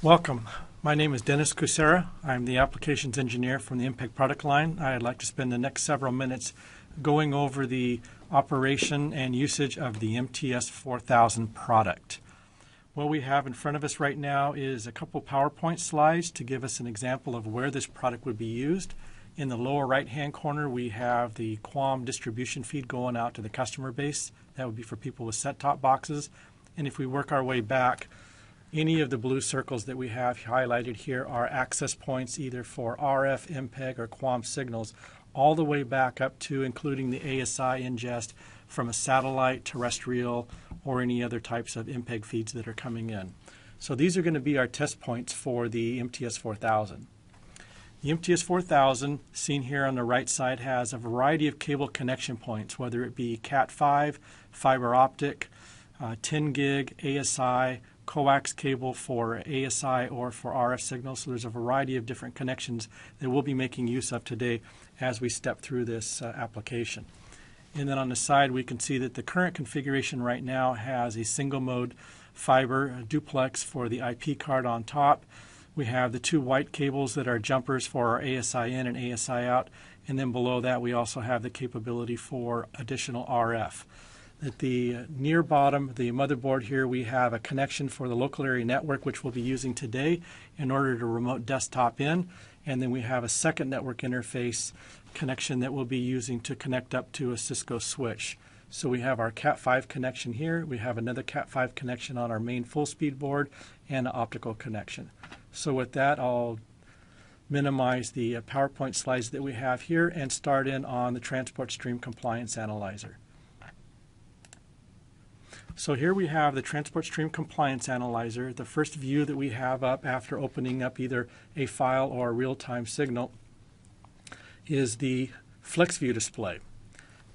Welcome. My name is Dennis Kucera. I'm the applications engineer from the MPEG product line. I'd like to spend the next several minutes going over the operation and usage of the MTS 4000 product. What we have in front of us right now is a couple PowerPoint slides to give us an example of where this product would be used. In the lower right hand corner, we have the QAM distribution feed going out to the customer base. That would be for people with set top boxes. And if we work our way back, any of the blue circles that we have highlighted here are access points either for RF, MPEG, or QAM signals, all the way back up to including the ASI ingest from a satellite, terrestrial, or any other types of MPEG feeds that are coming in. So these are going to be our test points for the MTS 4000. The MTS 4000, seen here on the right side, has a variety of cable connection points, whether it be Cat5, fiber optic, uh, 10 gig, ASI, coax cable for ASI or for RF signals. So there's a variety of different connections that we'll be making use of today as we step through this uh, application. And then on the side, we can see that the current configuration right now has a single mode fiber duplex for the IP card on top. We have the two white cables that are jumpers for our ASI in and ASI out. And then below that, we also have the capability for additional RF. At the near bottom, the motherboard here, we have a connection for the local area network, which we'll be using today in order to remote desktop in. And then we have a second network interface connection that we'll be using to connect up to a Cisco switch. So we have our Cat5 connection here. We have another Cat5 connection on our main full speed board and an optical connection. So with that, I'll minimize the uh, PowerPoint slides that we have here and start in on the Transport Stream Compliance Analyzer. So here we have the Transport Stream Compliance Analyzer, the first view that we have up after opening up either a file or a real-time signal is the FlexView display.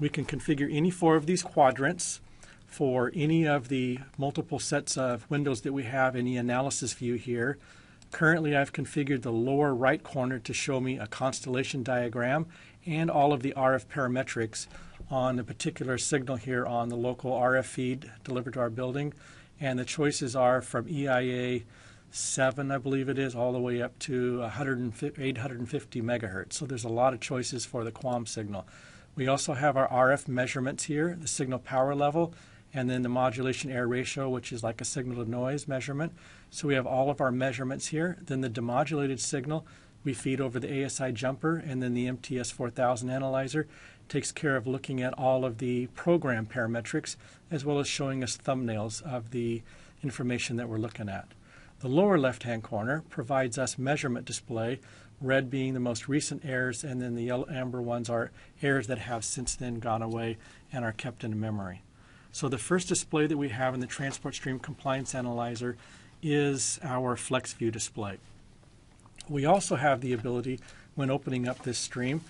We can configure any four of these quadrants for any of the multiple sets of windows that we have in the analysis view here. Currently I've configured the lower right corner to show me a constellation diagram and all of the RF parametrics on a particular signal here on the local RF feed delivered to our building. And the choices are from EIA 7, I believe it is, all the way up to 850 megahertz. So there's a lot of choices for the QAM signal. We also have our RF measurements here, the signal power level, and then the modulation error ratio, which is like a signal to noise measurement. So we have all of our measurements here. Then the demodulated signal we feed over the ASI jumper, and then the MTS 4000 analyzer takes care of looking at all of the program parametrics as well as showing us thumbnails of the information that we're looking at. The lower left hand corner provides us measurement display, red being the most recent errors, and then the yellow amber ones are errors that have since then gone away and are kept in memory. So the first display that we have in the Transport Stream Compliance Analyzer is our FlexView display. We also have the ability, when opening up this stream,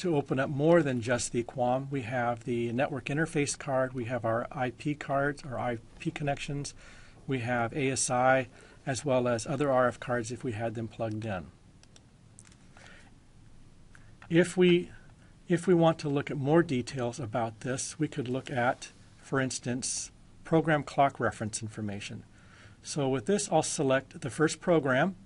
to open up more than just the QAM. We have the network interface card, we have our IP cards our IP connections, we have ASI, as well as other RF cards if we had them plugged in. If we, if we want to look at more details about this, we could look at, for instance, program clock reference information. So with this, I'll select the first program,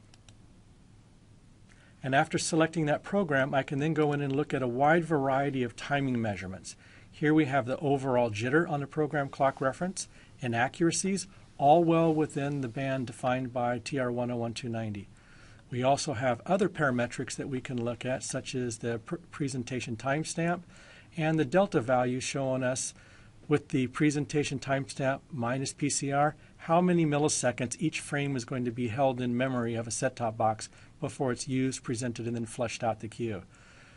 and after selecting that program, I can then go in and look at a wide variety of timing measurements. Here we have the overall jitter on the program clock reference, inaccuracies, all well within the band defined by TR 101290. We also have other parametrics that we can look at, such as the pr presentation timestamp and the delta value showing us with the presentation timestamp minus PCR how many milliseconds each frame is going to be held in memory of a set-top box before it's used, presented, and then flushed out the queue.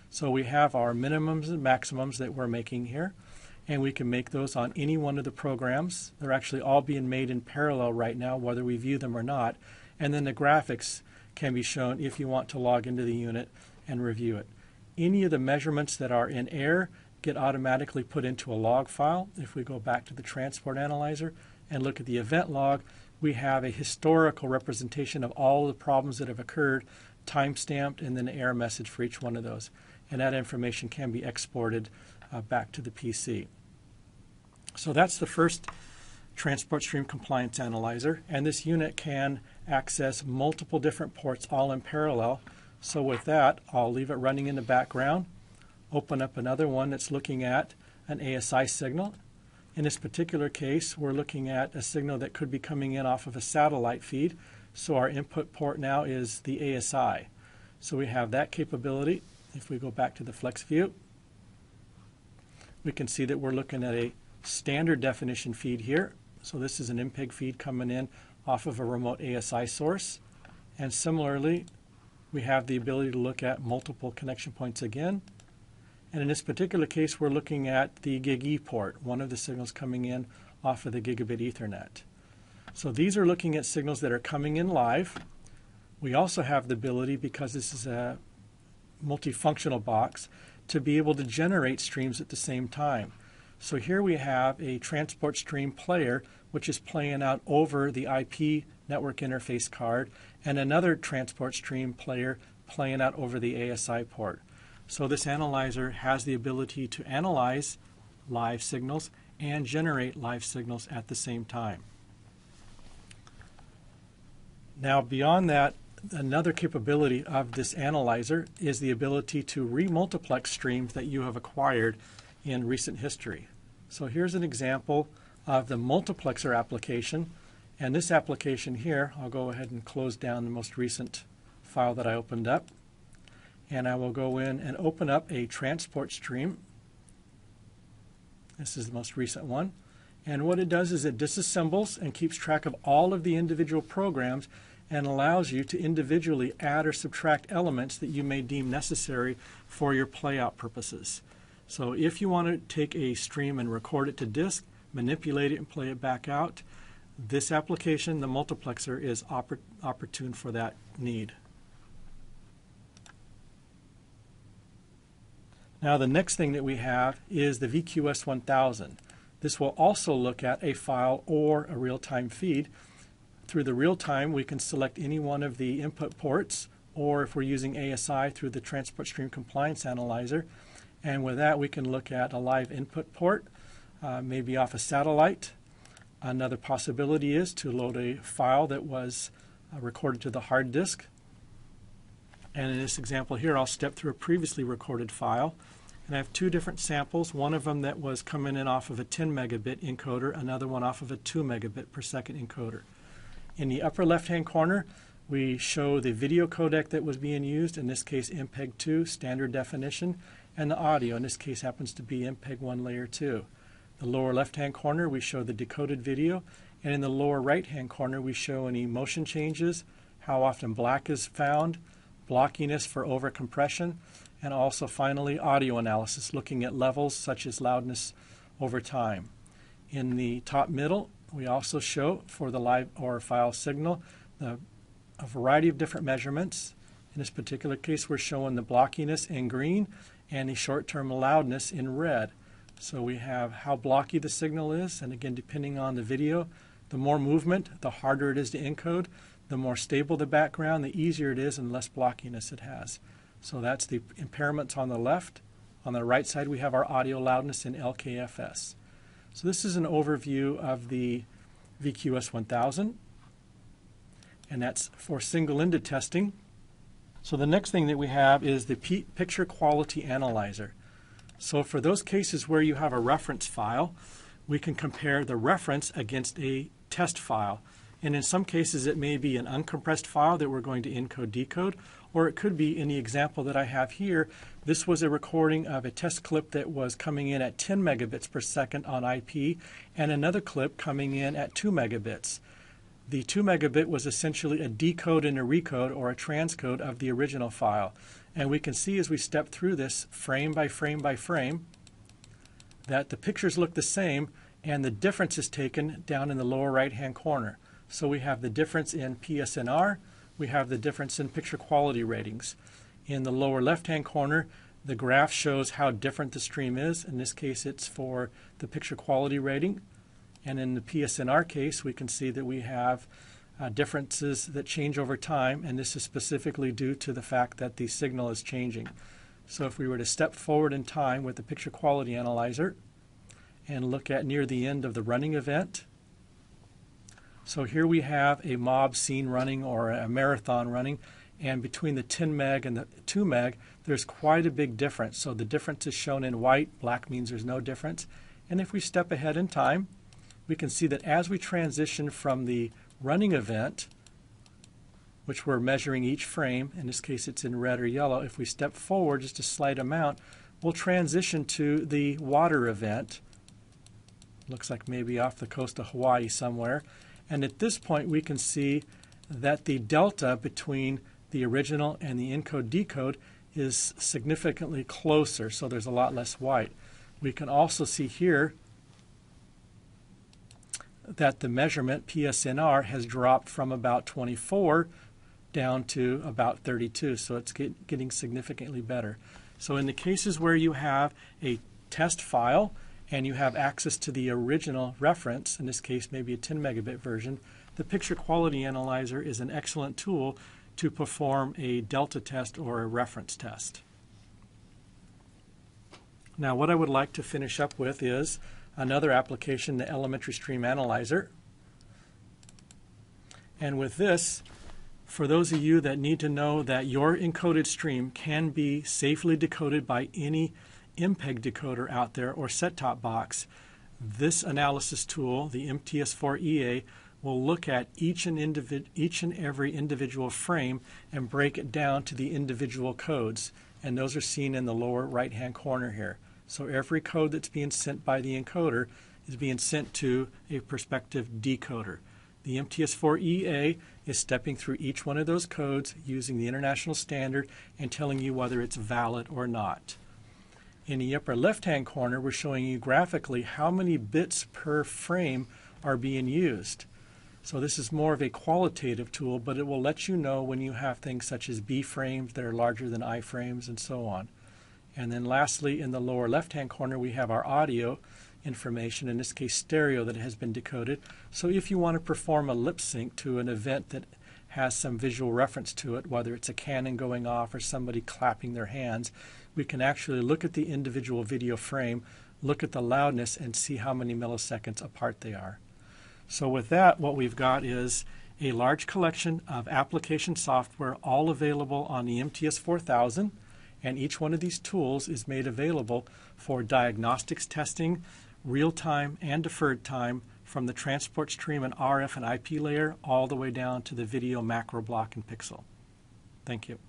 So we have our minimums and maximums that we're making here, and we can make those on any one of the programs. They're actually all being made in parallel right now, whether we view them or not. And then the graphics can be shown if you want to log into the unit and review it. Any of the measurements that are in air get automatically put into a log file. If we go back to the transport analyzer and look at the event log, we have a historical representation of all the problems that have occurred, time stamped, and then an error message for each one of those. And that information can be exported uh, back to the PC. So that's the first transport stream compliance analyzer, and this unit can access multiple different ports all in parallel. So with that, I'll leave it running in the background, open up another one that's looking at an ASI signal. In this particular case, we're looking at a signal that could be coming in off of a satellite feed. So our input port now is the ASI. So we have that capability. If we go back to the flex view, we can see that we're looking at a standard definition feed here. So this is an MPEG feed coming in off of a remote ASI source. And similarly, we have the ability to look at multiple connection points again. And in this particular case, we're looking at the GigE port, one of the signals coming in off of the gigabit Ethernet. So these are looking at signals that are coming in live. We also have the ability, because this is a multifunctional box, to be able to generate streams at the same time. So here we have a transport stream player which is playing out over the IP network interface card and another transport stream player playing out over the ASI port. So this analyzer has the ability to analyze live signals and generate live signals at the same time. Now beyond that, another capability of this analyzer is the ability to remultiplex streams that you have acquired in recent history. So here's an example of the multiplexer application. And this application here, I'll go ahead and close down the most recent file that I opened up. And I will go in and open up a transport stream. This is the most recent one. And what it does is it disassembles and keeps track of all of the individual programs and allows you to individually add or subtract elements that you may deem necessary for your playout purposes. So if you want to take a stream and record it to disk, manipulate it and play it back out, this application, the multiplexer, is oppor opportune for that need. Now the next thing that we have is the VQS 1000. This will also look at a file or a real-time feed. Through the real-time, we can select any one of the input ports, or if we're using ASI through the Transport Stream Compliance Analyzer, and with that, we can look at a live input port, uh, maybe off a satellite. Another possibility is to load a file that was uh, recorded to the hard disk. And in this example here, I'll step through a previously recorded file. And I have two different samples, one of them that was coming in off of a 10 megabit encoder, another one off of a 2 megabit per second encoder. In the upper left-hand corner, we show the video codec that was being used, in this case MPEG-2, standard definition, and the audio. In this case happens to be MPEG 1 layer 2. The lower left-hand corner we show the decoded video, and in the lower right-hand corner we show any motion changes, how often black is found, blockiness for overcompression, and also finally audio analysis looking at levels such as loudness over time. In the top middle we also show for the live or file signal the, a variety of different measurements. In this particular case we're showing the blockiness in green and the short-term loudness in red. So we have how blocky the signal is, and again, depending on the video, the more movement, the harder it is to encode. The more stable the background, the easier it is and less blockiness it has. So that's the impairments on the left. On the right side, we have our audio loudness in LKFS. So this is an overview of the VQS 1000, and that's for single-ended testing. So the next thing that we have is the P picture quality analyzer. So for those cases where you have a reference file, we can compare the reference against a test file. And in some cases, it may be an uncompressed file that we're going to encode decode, or it could be in the example that I have here. This was a recording of a test clip that was coming in at 10 megabits per second on IP, and another clip coming in at 2 megabits. The 2 megabit was essentially a decode and a recode or a transcode of the original file. And we can see as we step through this frame by frame by frame that the pictures look the same and the difference is taken down in the lower right hand corner. So we have the difference in PSNR, we have the difference in picture quality ratings. In the lower left hand corner, the graph shows how different the stream is. In this case, it's for the picture quality rating. And in the PSNR case, we can see that we have uh, differences that change over time, and this is specifically due to the fact that the signal is changing. So if we were to step forward in time with the picture quality analyzer and look at near the end of the running event, So here we have a mob scene running or a marathon running, and between the 10 meg and the 2 meg, there's quite a big difference. So the difference is shown in white, black means there's no difference. And if we step ahead in time, we can see that as we transition from the running event, which we're measuring each frame, in this case it's in red or yellow, if we step forward just a slight amount, we'll transition to the water event. Looks like maybe off the coast of Hawaii somewhere. And at this point we can see that the delta between the original and the encode decode is significantly closer, so there's a lot less white. We can also see here that the measurement PSNR has dropped from about 24 down to about 32, so it's get, getting significantly better. So in the cases where you have a test file and you have access to the original reference, in this case maybe a 10 megabit version, the Picture Quality Analyzer is an excellent tool to perform a delta test or a reference test. Now what I would like to finish up with is another application, the Elementary Stream Analyzer. And with this, for those of you that need to know that your encoded stream can be safely decoded by any MPEG decoder out there or set-top box, this analysis tool, the MTS4EA, will look at each and, individ- each and every individual frame and break it down to the individual codes. And those are seen in the lower right-hand corner here. So every code that's being sent by the encoder is being sent to a prospective decoder. The MTS4EA is stepping through each one of those codes using the international standard and telling you whether it's valid or not. In the upper left-hand corner, we're showing you graphically how many bits per frame are being used. So this is more of a qualitative tool, but it will let you know when you have things such as B frames that are larger than I frames and so on. And then lastly, in the lower left-hand corner, we have our audio information, in this case stereo, that has been decoded. So if you want to perform a lip sync to an event that has some visual reference to it, whether it's a cannon going off or somebody clapping their hands, we can actually look at the individual video frame, look at the loudness, and see how many milliseconds apart they are. So with that, what we've got is a large collection of application software all available on the MTS 4000 and each one of these tools is made available for diagnostics testing, real time and deferred time from the transport stream and RF and IP layer all the way down to the video macro block and pixel. Thank you.